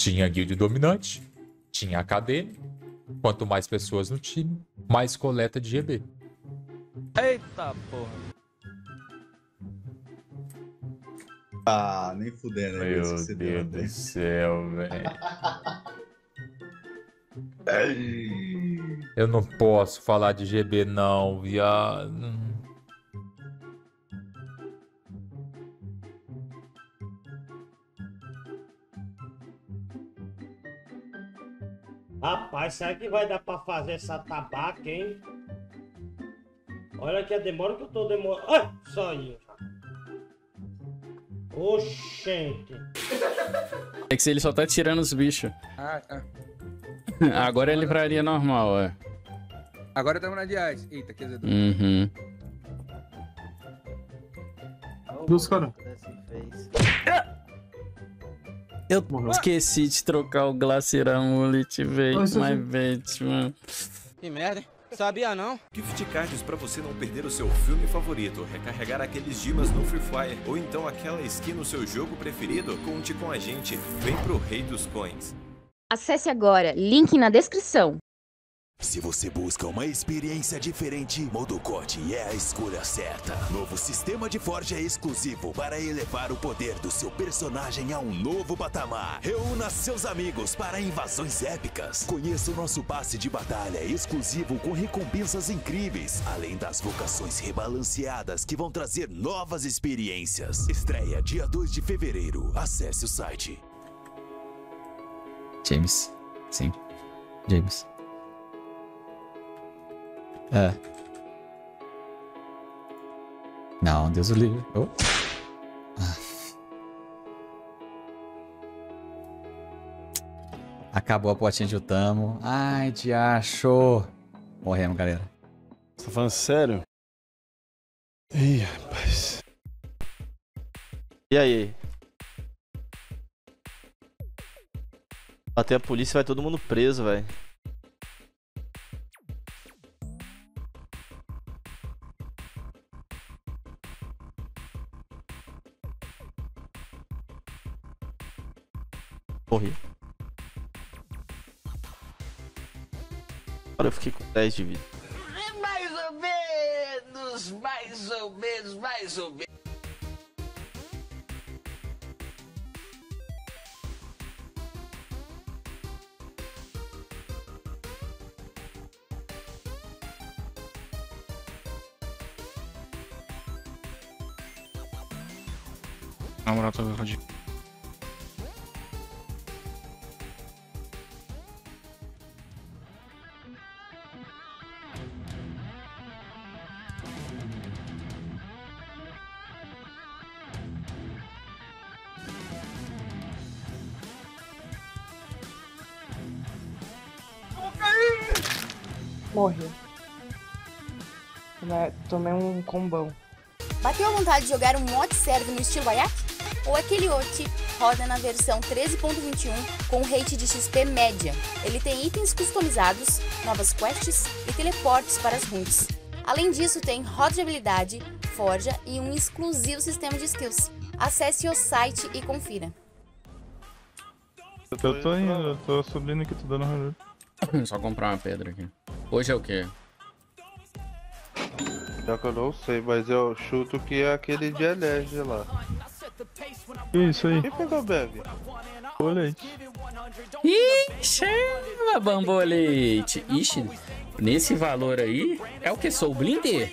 Tinha guild dominante, tinha acadêmico. Quanto mais pessoas no time, mais coleta de GB. Eita porra. Ah, nem fudendo. né? Meu Deus CD. do céu, velho. Eu não posso falar de GB não, viado. Rapaz, será que vai dar pra fazer essa tabaca, hein? Olha que a demora que eu tô demorando. Ai, saiu. Oxente. É que se ele só tá tirando os bichos. Ah, tá. Agora é livraria normal, é. Agora estamos na de arte. Eita, quer dizer. Uhum. Buscando. Eu esqueci de trocar o Glacier Amulet, velho. Mas, velho, mano. Que merda, hein? Sabia não? Gift cards para você não perder o seu filme favorito, recarregar aqueles dimas no Free Fire ou então aquela skin no seu jogo preferido? Conte com a gente. Vem pro Rei dos Coins. Acesse agora, link na descrição. Se você busca uma experiência diferente, Modocote é a escolha certa. Novo sistema de forja exclusivo para elevar o poder do seu personagem a um novo patamar. Reúna seus amigos para invasões épicas. Conheça o nosso passe de batalha exclusivo com recompensas incríveis, além das vocações rebalanceadas que vão trazer novas experiências. Estreia dia 2 de fevereiro. Acesse o site. James. Sim. James. É. Não, Deus o livre. Oh. Aff. Acabou a potinha de Utamo. Ai, diacho. Morremos, galera. Você tá falando sério? Ih, rapaz. E aí? Até a polícia vai todo mundo preso, velho. Morri. Agora eu fiquei com 10 de vida. Mais ou menos, mais ou menos, mais ou menos. Na moral, tô Morreu. Tomei- um combão. Bateu a vontade de jogar um mod serve no estilo Ayak? Ou aquele Oti roda na versão 13.21 com rate de XP média. Ele tem itens customizados, novas quests e teleportes para as runes. Além disso, tem roda de habilidade, forja e um exclusivo sistema de skills. Acesse o site e confira. Eu tô indo, eu tô subindo aqui, tô dando. Só comprar uma pedra aqui. Hoje é o quê? Já que eu não sei, mas eu chuto que é aquele de Elege lá. Isso aí. Quem pegou o bag? Colete. Ixi, bambolete. Ixi, nesse valor aí, é o que? Sou Blinder?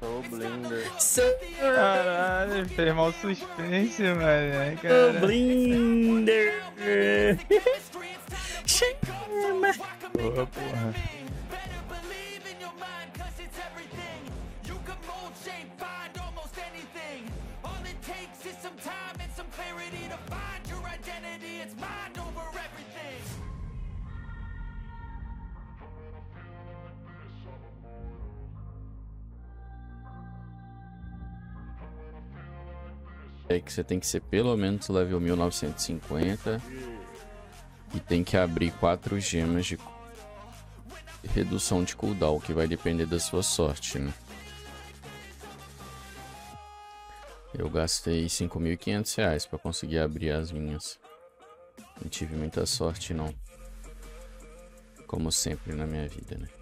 Sou Blinder. Caralho, fez mal suspense. Ai, Sou cara. Blinder. Chama. Porra, porra. É que você tem que ser pelo menos level 1950 e tem que abrir quatro gemas de redução de cooldown, que vai depender da sua sorte, né? Eu gastei 5.500 reais pra conseguir abrir as minhas. Não tive muita sorte, não. Como sempre na minha vida, né?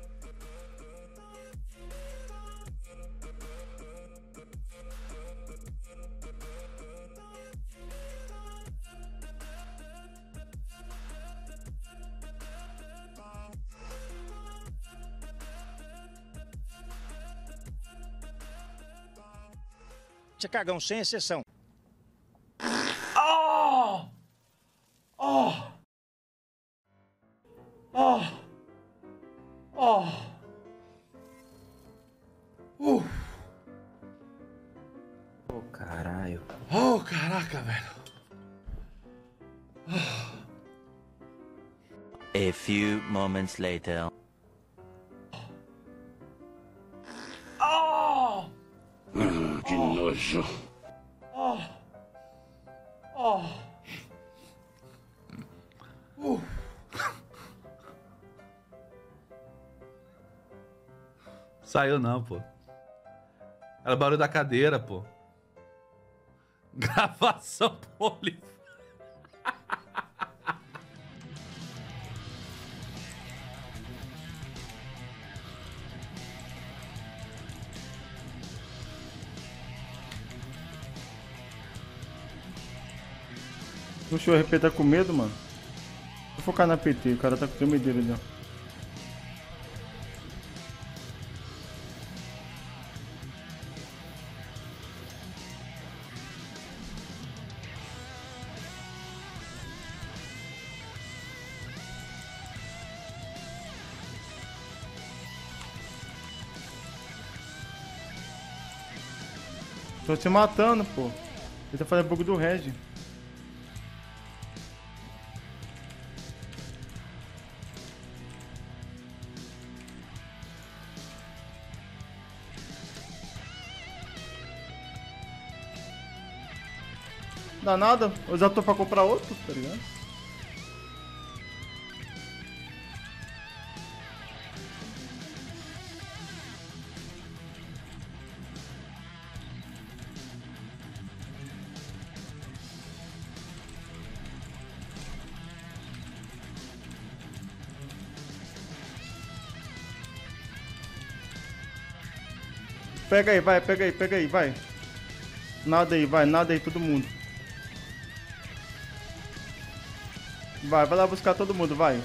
Você cagão sem exceção. Oh! Oh! Oh! Oh! Uh! Ô, caralho. Oh, caraca, velho. A few moments later. Oh! Oh! Uh! Saiu não, pô. Era o barulho da cadeira, pô. Gravação poli. Puxa, o RP tá com medo, mano. Vou focar na PT, o cara tá com tremedeira ali, ó. Tô te matando, pô. Ele tá fazendo bug do Red. Dá nada, eu já tô pra comprar outro, tá ligado? Pega aí, vai, pega aí, pega aí, vai. Nada aí, vai, nada aí, todo mundo. Vai, vai lá buscar todo mundo, vai.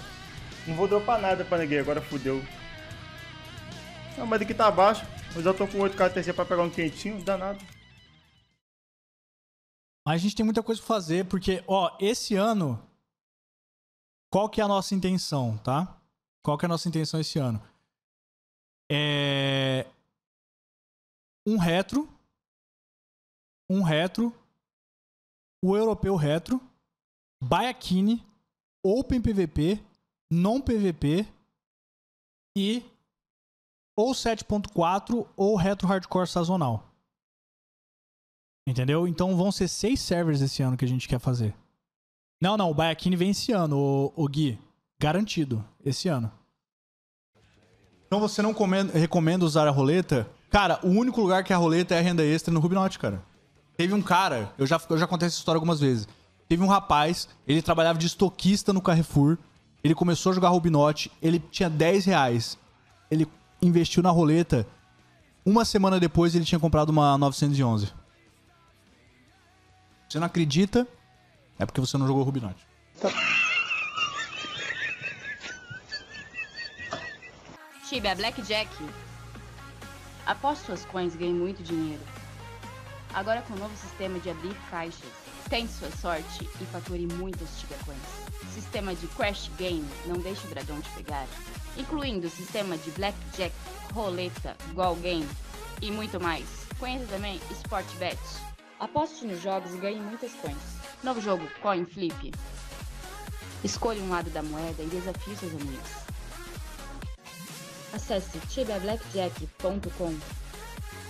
Não vou dropar nada pra ninguém, agora fudeu. Não, mas aqui tá abaixo. Eu já tô com 8 KTC pra pegar um quentinho, danado. A gente tem muita coisa pra fazer, porque, ó, esse ano. Qual que é a nossa intenção, tá? Qual que é a nossa intenção esse ano? É. Um retro. Um retro. O europeu retro. Baiakine. Open PVP. Non PVP. E. Ou 7.4 ou retro hardcore sazonal. Entendeu? Então vão ser seis servers esse ano que a gente quer fazer. Não, não, o Baiakine vem esse ano, o, o Gui. Garantido, esse ano. Então você não comendo- recomenda usar a roleta? Cara, o único lugar que a roleta é renda extra é no Rubinote, cara. Teve um cara, eu já, eu já contei essa história algumas vezes. Teve um rapaz, ele trabalhava de estoquista no Carrefour. Ele começou a jogar Rubinote, ele tinha 10 reais. Ele investiu na roleta. Uma semana depois ele tinha comprado uma 911. Você não acredita? É porque você não jogou Rubinote. Tibia Blackjack. Aposte suas coins e ganhe muito dinheiro. Agora com o novo sistema de abrir caixas, tente sua sorte e fature muitas Tibia Coins. Sistema de Crash Game, não deixe o dragão te pegar. Incluindo sistema de Blackjack, Roleta, Gol Game e muito mais. Conheça também Sportbet. Aposte nos jogos e ganhe muitas coins. Novo jogo, Coin Flip. Escolha um lado da moeda e desafie seus amigos. Acesse tibiablackjack.com.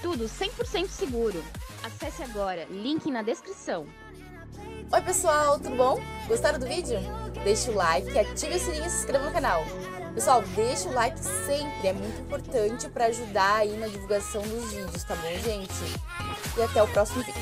Tudo 100% seguro. Acesse agora, link na descrição. Oi pessoal, tudo bom? Gostaram do vídeo? Deixe o like, ative o sininho e se inscreva no canal. Pessoal, deixa o like sempre, é muito importante para ajudar aí na divulgação dos vídeos, tá bom, gente? E até o próximo vídeo.